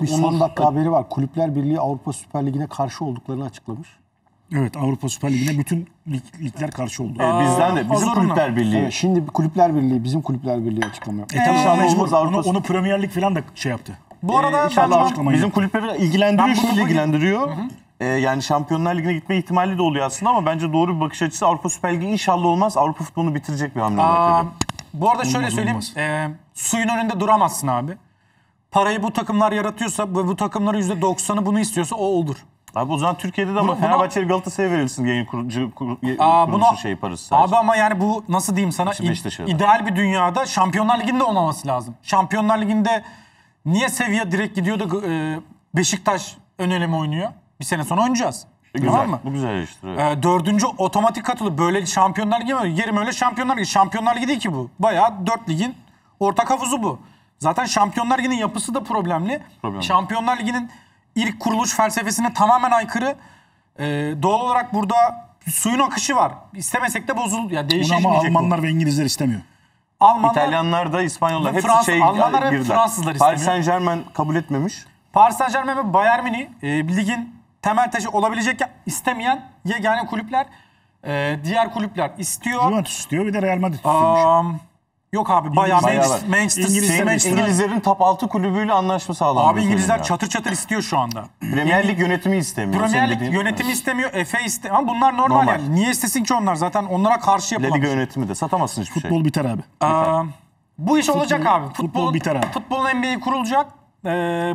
Bir son dakika haberi var. Kulüpler Birliği Avrupa Süper Ligi'ne karşı olduklarını açıklamış. Evet Avrupa Süper Ligi'ne bütün lig, ligler karşı oldu. Ee, bizden de. Bizim kulüpler birliği. Evet, şimdi Kulüpler Birliği, bizim Kulüpler Birliği açıklama yaptı. E tabii İnşallah mecbur. olmaz Onu, Avrupa- onu Premier Lig falan da şey yaptı. Bu arada Ee, ben inşallah açıklamayı bizim yaptım. kulüpleri ilgilendiriyor, şöyle ilgilendiriyor. Ee, yani Şampiyonlar Ligi'ne gitme ihtimali de oluyor aslında ama bence doğru bir bakış açısı Avrupa Süper Ligi inşallah olmaz. Avrupa futbolunu bitirecek bir hamle Aa, olarak bu arada şöyle Olmaz, söyleyeyim. olmaz. e, suyun önünde duramazsın abi. Parayı bu takımlar yaratıyorsa ve bu takımların %90'ı bunu istiyorsa o olur. Abi o zaman Türkiye'de de ama Bunu- bunu- Fenerbahçe Galatasaray'a verilsin yayın kurucu kur, Aa, kuruluşu şey parası sadece. Abi ama yani bu nasıl diyeyim sana da. ideal bir dünyada Şampiyonlar Ligi'nde olmaması lazım. Şampiyonlar Ligi'nde niye seviye direkt gidiyor da e, Beşiktaş ön eleme oynuyor? Bir sene sonra oynayacağız. güzel. Tamam mı? Bu güzel eleştiri. evet. Ee, dördüncü otomatik katılıyor. Böyle Şampiyonlar Ligi mi? Yerim öyle Şampiyonlar Ligi. Şampiyonlar Ligi değil ki bu. Bayağı dört ligin ortak havuzu bu. Zaten Şampiyonlar Ligi'nin yapısı da problemli. Problemli. Şampiyonlar Ligi'nin ilk kuruluş felsefesine tamamen aykırı. Ee, doğal olarak burada suyun akışı var. İstemesek de bozul ya Bunu ama değişmeyecek bu. Almanlar ve İngilizler istemiyor. Almanlar, İtalyanlar da İspanyollar hepsi Frans- şey Almanlar girdiler. Fransızlar Paris istemiyor. Saint Germain kabul etmemiş. Paris Saint Germain ve Bayern Münih e, ligin temel taşı olabilecek istemeyen yegane kulüpler. E, diğer kulüpler istiyor. Juventus istiyor bir de Real Madrid istiyormuş. Am, yok abi bayağı Bayağı Manchester. Manchester, İngilizler City, istiyor. İngilizlerin top 6 kulübüyle anlaşma sağlandı. Abi İngilizler çatır çatır istiyor şu anda. Premier Lig yönetimi istemiyor. Premier Lig dediğin- yönetimi istemiyor, FA istemiyor. Ama bunlar normal, Normal. yani. Niye istesin ki onlar? Zaten onlara karşı La yapılan. Liga bir şey. yönetimi de satamazsın hiçbir şey. Futbol biter abi. Am, bu iş olacak abi. futbol Futbolun, biter abi. Futbolun NBA'yi kurulacak. Ee,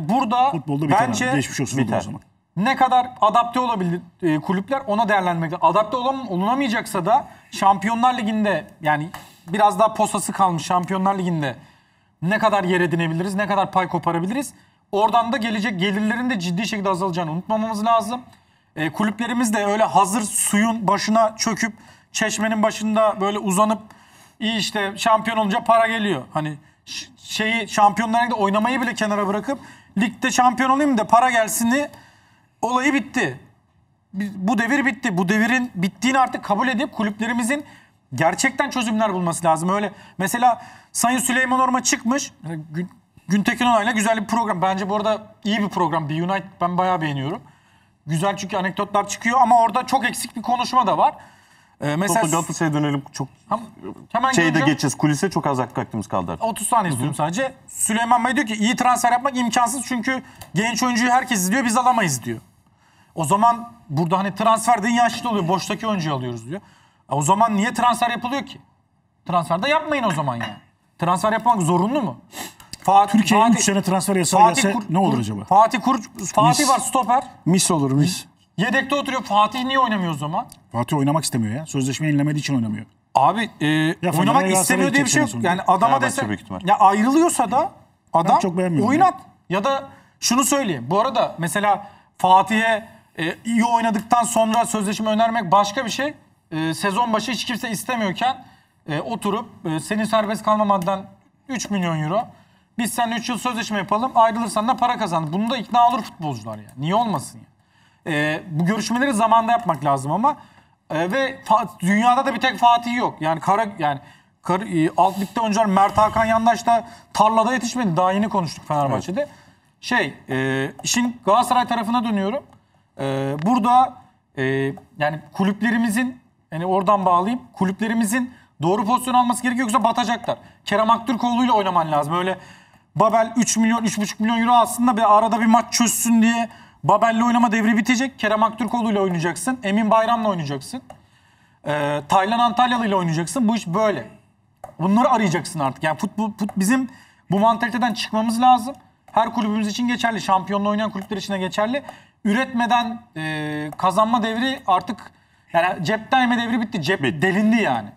burada Futbolda biter bence abi. Geçmiş olsun biter. o zaman. ne kadar adapte olabilir e, kulüpler ona değerlendirmek lazım. Adapte olam, olunamayacaksa da Şampiyonlar Ligi'nde yani biraz daha posası kalmış Şampiyonlar Ligi'nde ne kadar yer edinebiliriz, ne kadar pay koparabiliriz. Oradan da gelecek gelirlerin de ciddi şekilde azalacağını unutmamamız lazım. E, kulüplerimiz de öyle hazır suyun başına çöküp çeşmenin başında böyle uzanıp iyi işte şampiyon olunca para geliyor. Hani şeyi Şampiyonlar Ligi'de oynamayı bile kenara bırakıp ligde şampiyon olayım da para gelsin olayı bitti. Bi- Bu devir bitti. Bu devirin bittiğini artık kabul edip kulüplerimizin gerçekten çözümler bulması lazım. Öyle mesela Sayın Süleyman Orma çıkmış. Gün, Güntekin Onay'la güzel bir program. Bence bu arada iyi bir program. Bir United ben bayağı beğeniyorum. Güzel çünkü anekdotlar çıkıyor ama orada çok eksik bir konuşma da var. Ee, mesela Topla Galatasaray'a dönelim. Çok Hem- hemen şeyde geleceğim. geçeceğiz. Kulise çok az vaktimiz kaldı artık. 30 saniye istiyorum sadece. Süleyman Bey diyor ki iyi transfer yapmak imkansız çünkü genç oyuncuyu herkes izliyor biz alamayız diyor. O zaman burada hani transfer de yaşlı oluyor. Boştaki oyuncuyu alıyoruz diyor. E o zaman niye transfer yapılıyor ki? Transfer de yapmayın o zaman yani. Transfer yapmak zorunlu mu? Fatih, Türkiye'ye 3 sene transfer yasağı gelse Kur- ne olur Kur- acaba? Fatih Kur, Fatih Mis. var stoper. Mis olur mis. Yedekte oturuyor. Fatih niye oynamıyor o zaman? Fatih oynamak istemiyor ya. Sözleşme yenilemediği için oynamıyor. Abi e, Fener oynamak istemiyor diye bir şey yok. Yani adama dese ya ayrılıyorsa da adam Ben çok oynat. Ya da şunu söyleyeyim. Bu arada mesela Fatih'e e, iyi oynadıktan sonra sözleşme önermek başka bir şey. E, sezon başı hiç kimse istemiyorken e, oturup e, senin serbest kalma madden 3 milyon euro. Biz seninle 3 yıl sözleşme yapalım. Ayrılırsan da para kazan. Bunu da ikna olur futbolcular ya. Niye olmasın ya? E, bu görüşmeleri zamanda yapmak lazım ama e, ve dünyada da bir tek Fatih yok. Yani kara yani kar, e, alt ligde oyuncular Mert Hakan Yandaş da tarlada yetişmedi. Daha yeni konuştuk Fenerbahçe'de. Şey, e, işin Galatasaray tarafına dönüyorum. E, burada e, yani kulüplerimizin yani oradan bağlayayım. Kulüplerimizin doğru pozisyon alması gerekiyor yoksa batacaklar. Kerem Aktürkoğlu ile oynaman lazım. Öyle Babel 3 milyon 3,5 milyon euro aslında bir arada bir maç çözsün diye Babel'le oynama devri bitecek. Kerem Aktürkoğlu ile oynayacaksın. Emin Bayram'la oynayacaksın. Ee, Taylan Antalyalı ile oynayacaksın. Bu iş böyle. Bunları arayacaksın artık. Yani futbol fut, bizim bu mantaliteden çıkmamız lazım. Her kulübümüz için geçerli. Şampiyonla oynayan kulüpler için de geçerli. Üretmeden e, kazanma devri artık yani cepten yeme devri bitti. Cep Bitti. delindi yani.